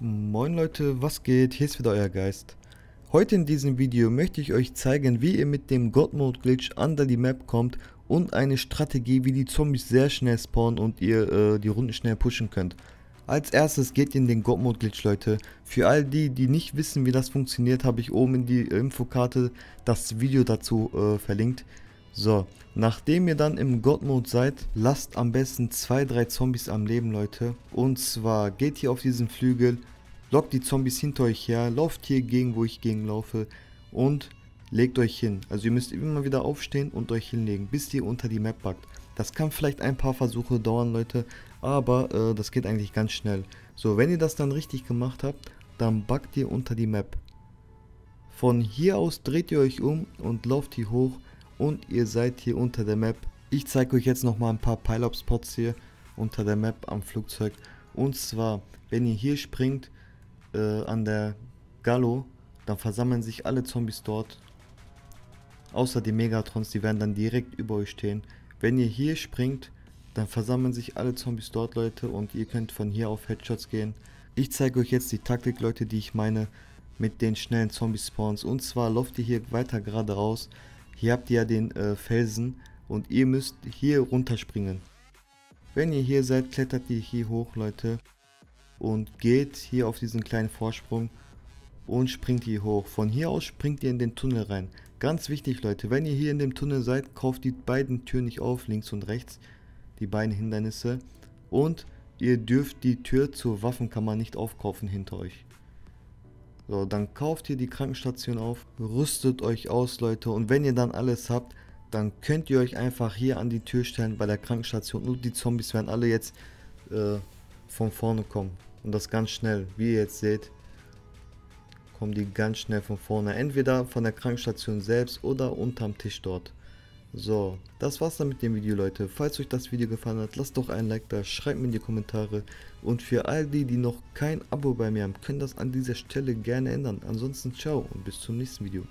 Moin Leute, was geht? Hier ist wieder euer Geist. Heute in diesem Video möchte ich euch zeigen, wie ihr mit dem God Mode Glitch under die Map kommt und eine Strategie, wie die Zombies sehr schnell spawnen und ihr äh, die Runden schnell pushen könnt. Als erstes geht ihr in den God Mode Glitch Leute. Für all die, die nicht wissen, wie das funktioniert, habe ich oben in die Infokarte das Video dazu äh, verlinkt. So, nachdem ihr dann im God-Mode seid, lasst am besten 2-3 Zombies am Leben, Leute. Und zwar geht ihr auf diesen Flügel, lockt die Zombies hinter euch her, lauft hier gegen, wo ich gegen laufe und legt euch hin. Also ihr müsst immer wieder aufstehen und euch hinlegen, bis ihr unter die Map backt. Das kann vielleicht ein paar Versuche dauern, Leute, aber äh, das geht eigentlich ganz schnell. So, wenn ihr das dann richtig gemacht habt, dann backt ihr unter die Map. Von hier aus dreht ihr euch um und lauft hier hoch und ihr seid hier unter der Map. Ich zeige euch jetzt nochmal ein paar Pile-Up-Spots hier unter der Map am Flugzeug. Und zwar, wenn ihr hier springt äh, an der Gallo, dann versammeln sich alle Zombies dort. Außer die Megatrons, die werden dann direkt über euch stehen. Wenn ihr hier springt, dann versammeln sich alle Zombies dort, Leute, und ihr könnt von hier auf Headshots gehen. Ich zeige euch jetzt die Taktik, Leute, die ich meine mit den schnellen Zombie-Spawns. Und zwar lauft ihr hier weiter gerade raus hier habt ihr ja den äh, Felsen und ihr müsst hier runterspringen. Wenn ihr hier seid, klettert ihr hier hoch, Leute. Und geht hier auf diesen kleinen Vorsprung und springt hier hoch. Von hier aus springt ihr in den Tunnel rein. Ganz wichtig, Leute, wenn ihr hier in dem Tunnel seid, kauft die beiden Türen nicht auf, links und rechts. Die beiden Hindernisse. Und ihr dürft die Tür zur Waffenkammer nicht aufkaufen hinter euch. So, dann kauft ihr die Krankenstation auf, rüstet euch aus, Leute. Und wenn ihr dann alles habt, dann könnt ihr euch einfach hier an die Tür stellen bei der Krankenstation. Und die Zombies werden alle jetzt äh, von vorne kommen. Und das ganz schnell. Wie ihr jetzt seht, kommen die ganz schnell von vorne. Entweder von der Krankenstation selbst oder unterm Tisch dort. So, das war's dann mit dem Video, Leute. Falls euch das Video gefallen hat, lasst doch ein Like da, schreibt mir in die Kommentare. Und für all die, die noch kein Abo bei mir haben, können das an dieser Stelle gerne ändern. Ansonsten ciao und bis zum nächsten Video.